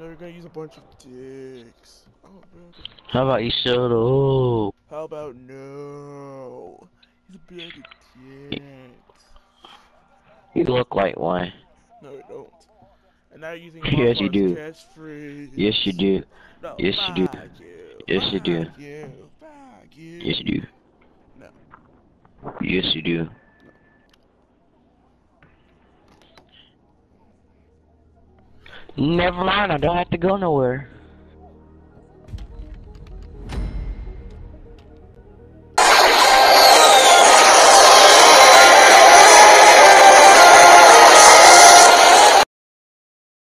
bunch of dicks. Oh. How about you shut up? How about no? He's a bag of dicks. You look like one. No, you don't. And now you're using Yes, you do. catchphrase. Yes, you do. No, Yes, you do. You. Yes, you do. You. Yes, you do. No. Yes, you do. Never mind, I don't have to go nowhere.